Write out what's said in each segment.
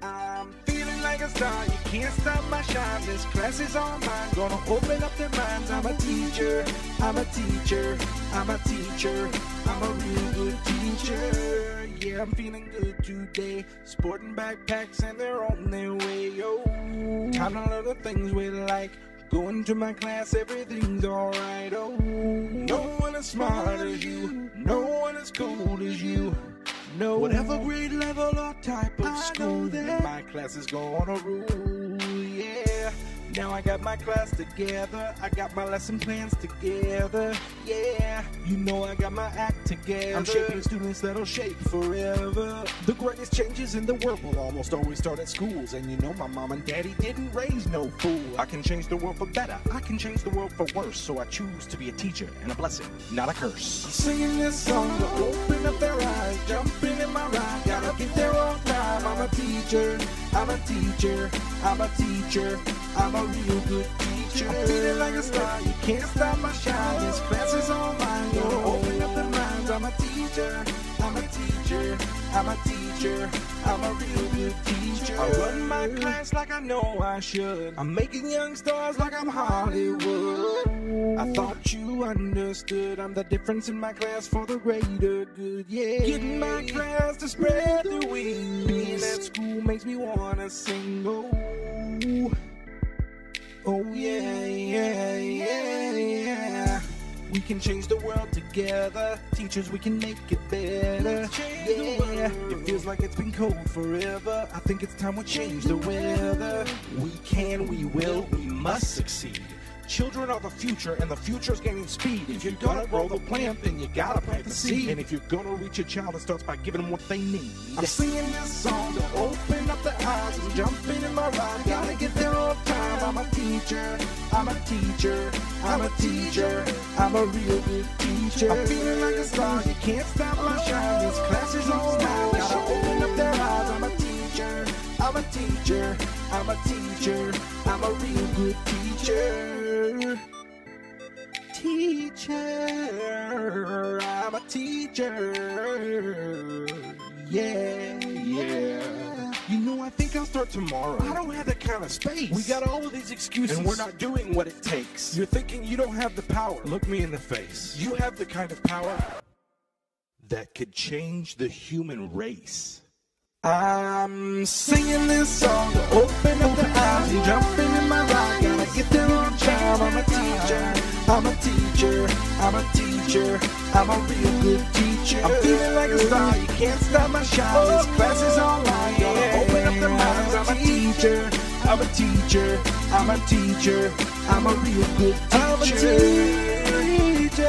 I'm feeling like a star, you can't stop my shine. This class is all mine, gonna open up their minds. I'm a teacher, I'm a teacher, I'm a teacher, I'm a real good teacher. Yeah, I'm feeling good today. Sporting backpacks and they're on their way, yo. Time to learn the things we like. Going to my class, everything's alright, oh. No one as smart as you, no one as cool as you. No, whatever grade level or type of I school, that. my class is gonna rule. Yeah, now I got my class together. I got my lesson plans together. Yeah, you know I got my act together. I'm shaping students that'll shape forever. The greatest changes in the world will almost always start at schools. And you know my mom and daddy didn't raise no fool. I can change the world for better. I can change the world for worse. So I choose to be a teacher and a blessing, not a curse. Singing this song to open up their eyes, jumping in my ride. Gotta get there on time. I'm a teacher. I'm a teacher. I'm a teacher. I'm a real good teacher. I'm feeling like a star. You can't stop my shine. This class is online. Gonna open up the minds. I'm a teacher. I'm a teacher. I'm a teacher. I'm a real good teacher. I run my class like I know I should. I'm making young stars like I'm Hollywood. I thought you understood. I'm the difference in my class for the greater good. Yeah. Getting my class to spread the wings. Being at school makes me wanna sing. Oh, oh yeah, yeah, yeah, yeah. We can change the world together. Teachers, we can make it better. Yeah, it feels like it's been cold forever. I think it's time we change the weather. We can, we will, we must succeed. Children are the future, and the future's gaining speed. If you're gonna grow the plant, then you gotta plant the seed. And if you're gonna reach a child, it starts by giving them what they need. I'm singing this song to open up their eyes and jumping in my ride. Gotta get there on time. I'm a teacher, I'm a teacher, I'm a teacher, I'm a real good teacher. I'm feeling like a star, you can't stop my shine. This class is on time. Gotta open up their eyes. I'm a teacher, I'm a teacher, I'm a teacher, I'm a real good teacher. Teacher, I'm a teacher. Yeah, yeah. You know, I think I'll start tomorrow. I don't have that kind of space. We got all of these excuses, and we're not doing what it takes. You're thinking you don't have the power. Look me in the face. You have the kind of power that could change the human race. I'm singing this song to open up the eyes and jumping in my ride. Gotta get there on time. I'm a teacher. I'm a teacher. I'm a teacher. I'm a real good teacher. I'm feeling like a star. You can't stop my shine. This class is online. Gonna open up the minds. I'm a teacher. I'm a teacher. I'm a teacher. I'm a real good teacher. I'm a teacher.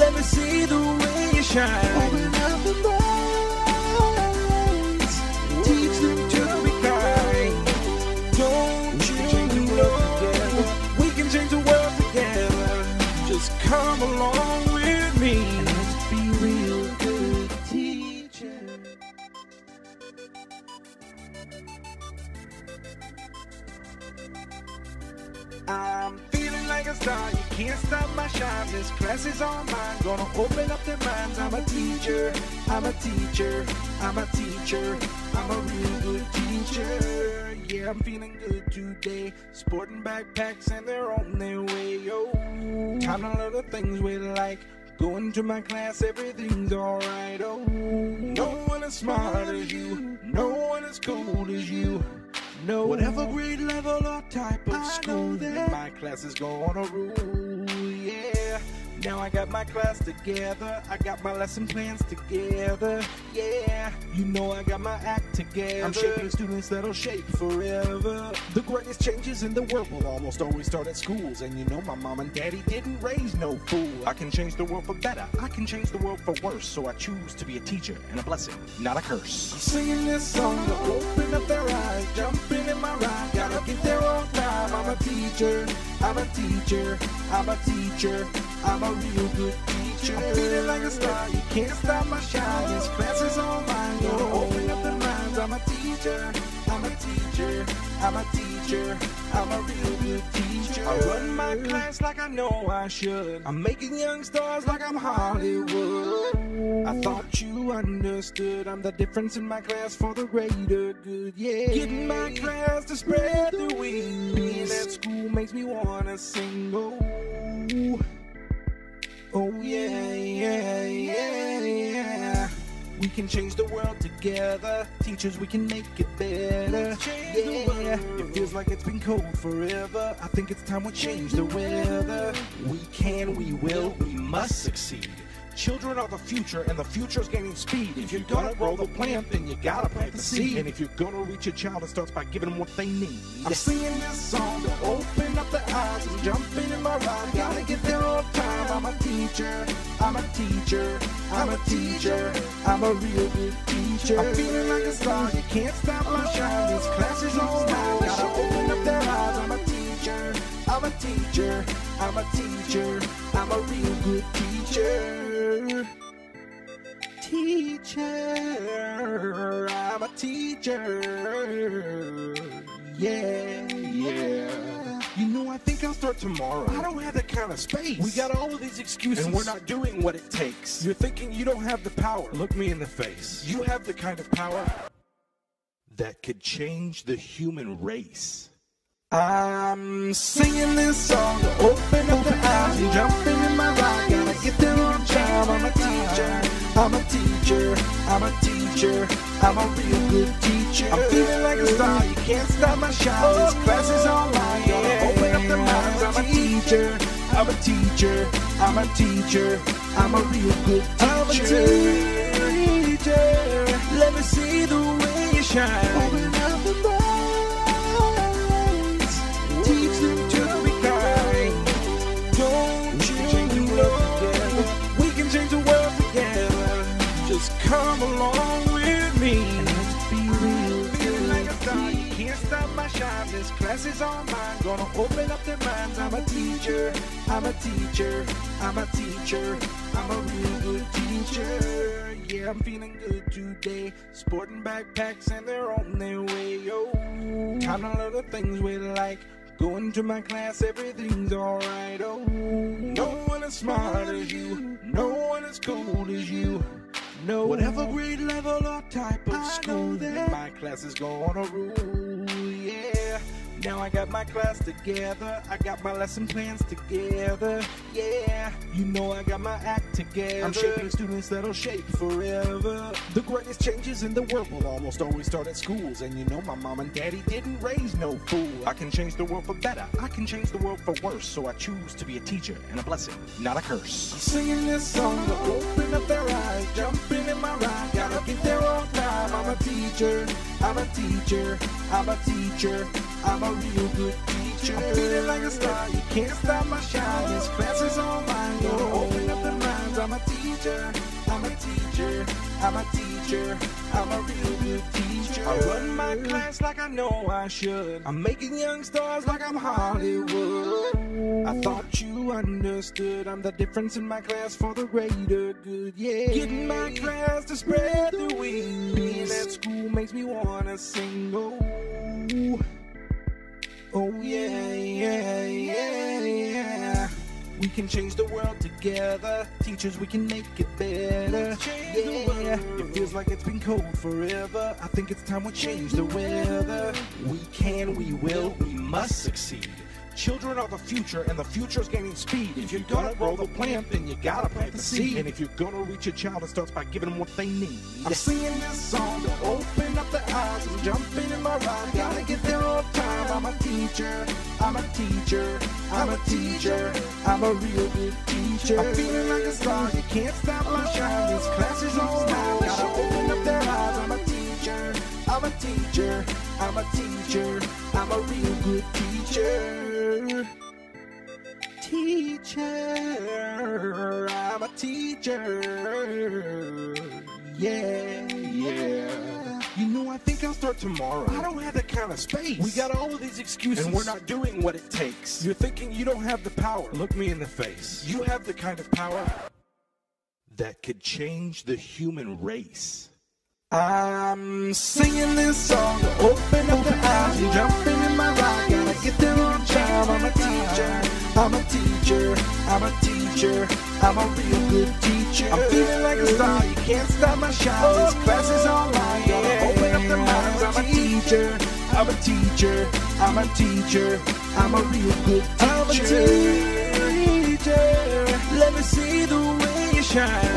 Let me see the way you shine. I'm feeling like a star, you can't stop my shine. This class is all mine, gonna open up their minds. I'm a teacher, I'm a teacher, I'm a teacher, I'm a real good teacher. Yeah, I'm feeling good today. Sporting backpacks and they're on their way, yo. Time to learn the things we like. Going to my class, everything's alright, oh. No one as smart as you, no one as cool as you. No, whatever grade level or type of I school, that. my class is gonna rule. Yeah, now I got my class together. I got my lesson plans together. Yeah, you know I got my act together. I'm shaping students that'll shape forever. The greatest changes in the world will almost always start at schools. And you know my mom and daddy didn't raise no fool. I can change the world for better. I can change the world for worse. So I choose to be a teacher and a blessing, not a curse. I'm singing this song to open up their eyes, jumping in my ride. Gotta get there on time. I'm a teacher. I'm a teacher. I'm a teacher. I'm a real good teacher. I'm feeling like a star. You can't stop my shine. This class is online. Gonna open up the minds. I'm a teacher. I'm a teacher. I'm a real good teacher. I run my class like I know I should. I'm making young stars like I'm Hollywood. I thought you understood. I'm the difference in my class for the greater good. Yeah, getting my class to spread the wings. Being at school makes me wanna sing. Oh, oh yeah, yeah, yeah. We can change the world together. Teachers, we can make it better. Yeah, it feels like it's been cold forever. I think it's time we change the weather. We can, we will, we must succeed. Children are the future, and the future's gaining speed. If you're gonna grow the plant, then you gotta plant the seed. And if you're gonna reach a child, it starts by giving them what they need. I'm singing this song to open up their eyes and jumping in my ride. Gotta get time. I'm a teacher, I'm a teacher, I'm a teacher, I'm a real good teacher. I'm feeling like a star, you can't stop my shine. This class is online. Gotta open up their eyes. I'm a teacher, I'm a teacher, I'm a teacher, I'm a real good teacher. Teacher, I'm a teacher. Yeah, yeah. I think I'll start tomorrow. I don't have that kind of space. We got all of these excuses. And we're not doing what it takes. You're thinking you don't have the power. Look me in the face. You have the kind of power that could change the human race. I'm singing this song to open up the eyes and jumping in my ride. Gotta get there on time. I'm a teacher. I'm a teacher. I'm a teacher. I'm a real good teacher. I'm feeling like a star. You can't stop my shine. This class is online. Gotta open up the minds. I'm a teacher. I'm a teacher. I'm a teacher. I'm a real good teacher. I'm a teacher. Let me see the way you shine. Shine. This class is all mine. Gonna open up their minds. I'm a teacher. I'm a teacher. I'm a teacher. I'm a real good teacher. Yeah, I'm feeling good today. Sporting backpacks and they're on their way. Yo, kind of the things we like. Going to my class, everything's alright. Oh, no one as smart as you, no one as cool as you. No, one. whatever grade level or type of school, my class is gonna rule. Yeah, now I got my class together. I got my lesson plans together. Yeah, you know I got my act together. I'm shaping students that'll shape forever. The greatest changes in the world will almost always start at schools. And you know my mom and daddy didn't raise no fool. I can change the world for better. I can change the world for worse. So I choose to be a teacher and a blessing, not a curse. I'm singing this song to open up their eyes, jumping in my ride. Gotta get there on time. I'm a teacher. I'm a teacher. I'm a teacher. I'm a real good teacher. I'm feeling like a star. You can't stop my shine. This class is online. Gonna open up the minds. I'm a teacher. I'm a teacher. I'm a teacher. I'm a real good teacher. I run my class like I know I should. I'm making young stars like I'm Hollywood. I thought you understood. I'm the difference in my class for the greater good. Yeah, getting my class to spread the wings. Being at school makes me wanna sing. Oh. Oh yeah, yeah, yeah, yeah. We can change the world together. Teachers, we can make it better. Yeah, it feels like it's been cold forever. I think it's time we change the weather. We can, we will, we must succeed. Children are the future, and the future's gaining speed. If you're gonna grow the plant, then you gotta plant the seed. And if you're gonna reach a child, it starts by giving them what they need. I'm singing this song to open up their eyes I'm jumping in my ride. Gotta get there on time. I'm a teacher. I'm a teacher. I'm a teacher. I'm a real good teacher. I'm feeling like a star. You can't stop my shine. This class is online. Gotta open a teacher. I'm a teacher. I'm a real good teacher. Teacher, I'm a teacher. Yeah, yeah. You know, I think I'll start tomorrow. I don't have that kind of space. We got all of these excuses. And we're not doing what it takes. You're thinking you don't have the power. Look me in the face. You have the kind of power that could change the human race. I'm singing this song to open up the eyes and jumping in my ride. Gotta get there on time. I'm a teacher. I'm a teacher, I'm a teacher, I'm a real good teacher. I'm feeling like a star, you can't stop my shine. This class is online, gonna open up the minds. I'm a teacher, I'm a teacher, I'm a teacher, I'm a real good teacher. I'm a teacher, let me see the way you shine.